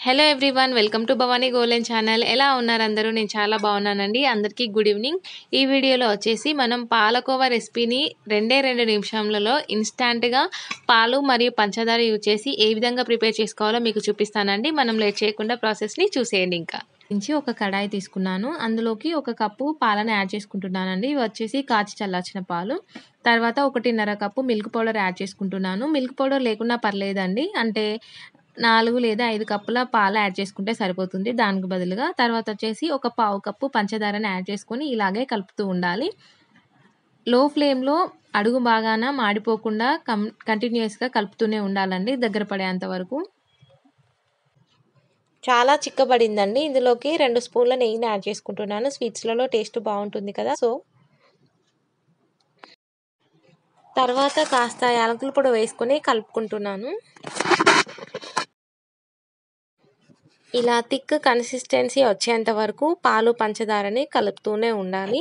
Hello everyone welcome to Bhavani golden channel ఎలా ఉన్నారు అందరూ? నేను చాలా బాగున్నానండి. అందరికీ గుడ్ ఈవినింగ్ ఈ వీడియోలో వచ్చేసి మనం పాలకోవా రెసిపీని రెండే రెండు నిమిషంలలో ఇన్స్టాంట్గా పాలు మరియు పంచదార యూజ్ చేసి ఏ విధంగా ప్రిపేర్ చేసుకోవాలో మీకు చూపిస్తానండి. మనం లేట్ చేయకుండా ప్రాసెస్ని చూసేయండి ఇంకా. నుంచి ఒక కడాయి తీసుకున్నాను. అందులోకి ఒక కప్పు పాలను యాడ్ చేసుకుంటున్నానండి. ఇవి వచ్చేసి కాచి చల్లార్చిన పాలు. తర్వాత ఒకటిన్నర కప్పు మిల్క్ పౌడర్ యాడ్ చేసుకుంటున్నాను. మిల్క్ పౌడర్ లేకున్నా పర్లేదండి. అంటే నాలుగు లేదా ఐదు కప్పుల పాలు యాడ్ చేసుకుంటే సరిపోతుంది. దానికి బదులుగా తర్వాత వచ్చేసి ఒక పావు కప్పు పంచదారని యాడ్ చేసుకొని ఇలాగే కలుపుతూ ఉండాలి. లో ఫ్లేమ్లో అడుగు బాగాన మాడిపోకుండా కం కంటిన్యూస్గా కలుపుతూనే ఉండాలండి దగ్గర పడేంత వరకు. చాలా చిక్కబడిందండి. ఇందులోకి రెండు స్పూన్ల నెయ్యిని యాడ్ చేసుకుంటున్నాను. స్వీట్స్లలో టేస్ట్ బాగుంటుంది కదా సో. తర్వాత కాస్త యాలకుల పొడి వేసుకొని కలుపుకుంటున్నాను. ఇలా థిక్ కన్సిస్టెన్సీ వచ్చేంత వరకు పాలు పంచదారని కలుపుతూనే ఉండాలి.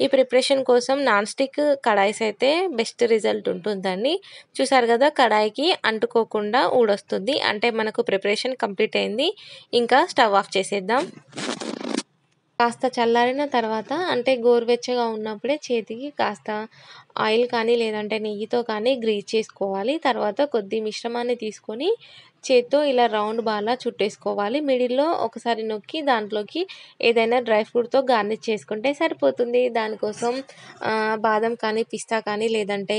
ఈ ప్రిపరేషన్ కోసం నాన్ స్టిక్ కడాయిస్ అయితే బెస్ట్ రిజల్ట్ ఉంటుందండి. చూసారు కదా కడాయికి అంటుకోకుండా ఊడొస్తుంది. అంటే మనకు ప్రిపరేషన్ కంప్లీట్ అయింది. ఇంకా స్టవ్ ఆఫ్ చేసేద్దాం. కాస్త చల్లారిన తర్వాత అంటే గోరువెచ్చగా ఉన్నప్పుడే చేతికి కాస్త ఆయిల్ కానీ లేదంటే నెయ్యితో కానీ గ్రీజ్ చేసుకోవాలి. తర్వాత కొద్ది మిశ్రమాన్ని తీసుకొని చేత్తో ఇలా రౌండ్ బాగా చుట్టేసుకోవాలి. మిడిల్లో ఒకసారి నొక్కి దాంట్లోకి ఏదైనా డ్రై ఫ్రూట్తో గార్నిష్ చేసుకుంటే సరిపోతుంది. దానికోసం బాదం కానీ పిస్తా కానీ లేదంటే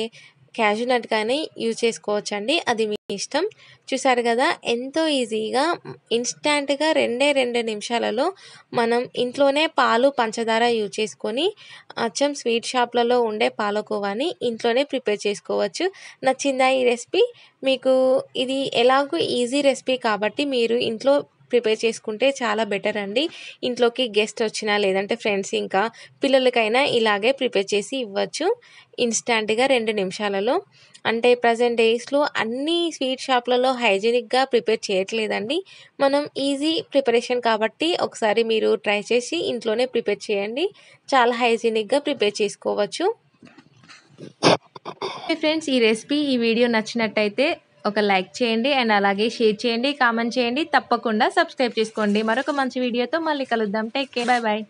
క్యాజు నట్ కానీ యూజ్ చేసుకోవచ్చండి. అది మీ ఇష్టం. చూసారు కదా ఎంతో ఈజీగా ఇన్స్టాంట్గా రెండే రెండు నిమిషాలలో మనం ఇంట్లోనే పాలు పంచదార యూజ్ చేసుకొని అచ్చం స్వీట్ షాప్లలో ఉండే పాలకోవాని ఇంట్లోనే ప్రిపేర్ చేసుకోవచ్చు. నచ్చిందా ఈ రెసిపీ? మీకు ఇది ఎలాగో ఈజీ రెసిపీ కాబట్టి మీరు ఇంట్లో ప్రిపేర్ చేసుకుంటే చాలా బెటర్ అండి. ఇంట్లోకి గెస్ట్ వచ్చినా లేదంటే ఫ్రెండ్స్ ఇంకా పిల్లలకైనా ఇలాగే ప్రిపేర్ చేసి ఇవ్వచ్చు. ఇన్స్టాంట్గా రెండు నిమిషాలలో. అంటే ప్రజెంట్ డేస్లో అన్ని స్వీట్ షాప్లలో హైజీనిక్గా ప్రిపేర్ చేయట్లేదండి. మనం ఈజీ ప్రిపరేషన్ కాబట్టి ఒకసారి మీరు ట్రై చేసి ఇంట్లోనే ప్రిపేర్ చేయండి. చాలా హైజీనిక్గా ప్రిపేర్ చేసుకోవచ్చు. ఫ్రెండ్స్ ఈ రెసిపీ ఈ వీడియో నచ్చినట్టయితే ఒక లైక్ చేయండి అండ్ అలాగే షేర్ చేయండి కామెంట్ చేయండి. తప్పకుండా సబ్స్క్రైబ్ చేసుకోండి. మరొక మంచి వీడియోతో మళ్ళీ కలుద్దాం. Take care. Bye bye